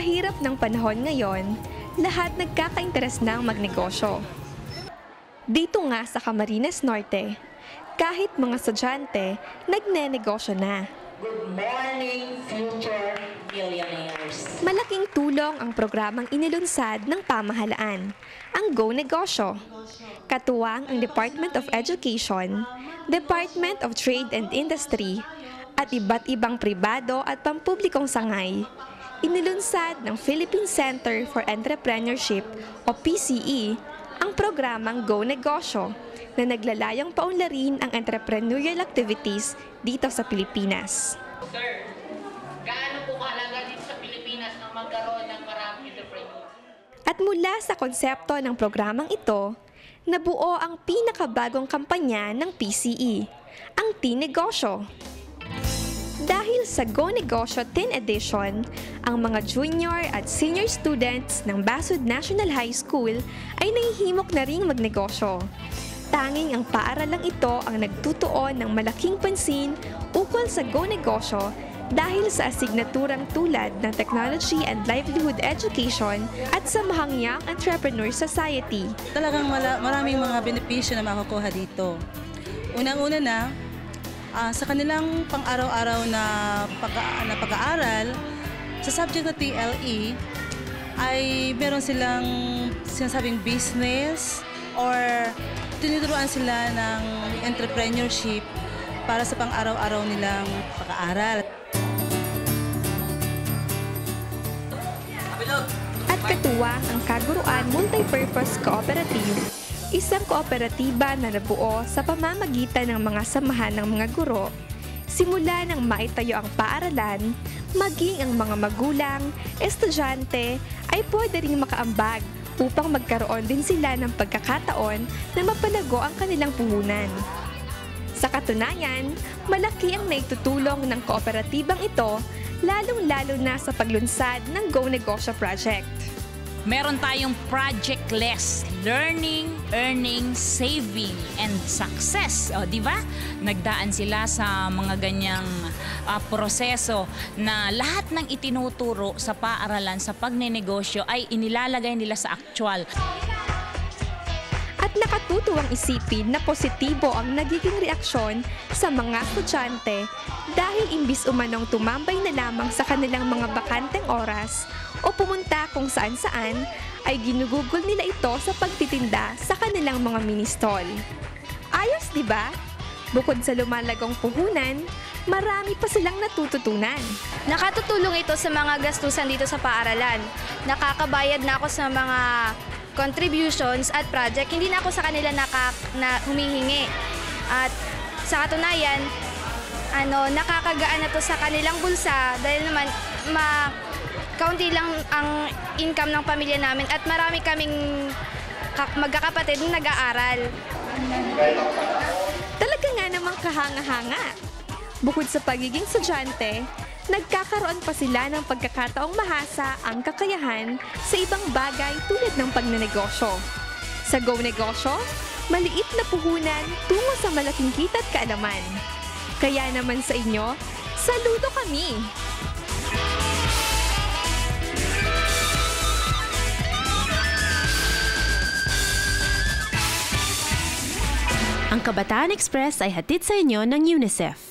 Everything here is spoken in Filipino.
hirap ng panahon ngayon, lahat nagkaka-interes ng magnegosyo. Dito nga sa Camarines Norte, kahit mga estudyante, nagnenegosyo na. Good morning, future millionaires. Malaking tulong ang programang inilunsad ng pamahalaan, ang Go Negosyo. Katuwang ang Department of Education, Department of Trade and Industry, at iba't ibang pribado at pampublikong sangay. Inilunsad ng Philippine Center for Entrepreneurship o PCE ang programang Go Negosyo na naglalayong paunlarin ang entrepreneurial activities dito sa Pilipinas. Sir, gaano po kahalaga dito sa Pilipinas na magkaroon ng maraming entrepreneurs? At mula sa konsepto ng programang ito, nabuo ang pinakabagong kampanya ng PCE, ang T-Negosyo. Dahil sa Go Negosyo 10 Edition, ang mga junior at senior students ng Basud National High School ay nahihimok na ring magnegosyo. Tanging ang paaralang ito ang nagtutuon ng malaking pansin ukol sa Go Negosyo dahil sa asignaturang tulad ng Technology and Livelihood Education at sa Mahang Young Entrepreneur Society. talagang maraming mga benepisyo na makukuha dito. Unang-una na, ah, sa kanilang pang-araw-araw na, pag- na pag-aaral, sa subject na TLE, ay meron silang sinasabing business or tinuturuan sila ng entrepreneurship para sa pang-araw-araw nilang pag-aaral. At katuwang ang Kaguruan Multipurpose Cooperative, isang kooperatiba na nabuo sa pamamagitan ng mga samahan ng mga guro, simula nang maitayo ang paaralan, maging ang mga magulang, estudyante ay pwede ring makaambag upang magkaroon din sila ng pagkakataon na mapalago ang kanilang puhunan. Sa katunayan, malaki ang naitutulong ng kooperatibang ito lalong-lalo na sa paglunsad ng Go Negosyo Project. Meron tayong projectless learning, earning, saving, and success. O, di ba? Nagdaan sila sa mga ganyang ah, proseso na lahat ng itinuturo sa paaralan sa pagnenegosyo ay inilalagay nila sa actual. At nakatutuwang isipin na positibo ang nagiging reaksyon sa mga estudyante dahil imbis umanong tumambay na lamang sa kanilang mga bakanteng oras o pumunta kung saan-saan, ay ginugugol nila ito sa pagtitinda sa kanilang mga ministol. Ayos, di ba? Bukod sa lumalagong puhunan, marami pa silang natututunan. Nakatutulong ito sa mga gastusan dito sa paaralan. Nakakabayad na ako sa mga contributions at project. Hindi na ako sa kanila naka, na humihingi. At sa katunayan, ano, nakakagaan na to sa kanilang bulsa dahil naman ma kaunti lang ang income ng pamilya namin at marami kaming ka- magkakapatid na nag-aaral. Talaga nga namang kahanga-hanga. Bukod sa pagiging estudyante, nagkakaroon pa sila ng pagkakataong mahasa ang kakayahan sa ibang bagay tulad ng pagnenegosyo. Sa Go Negosyo, maliit na puhunan tungo sa malaking kita at kaalaman. Kaya naman sa inyo, saludo kami! Ang Kabataan Express ay hatid sa inyo ng UNICEF.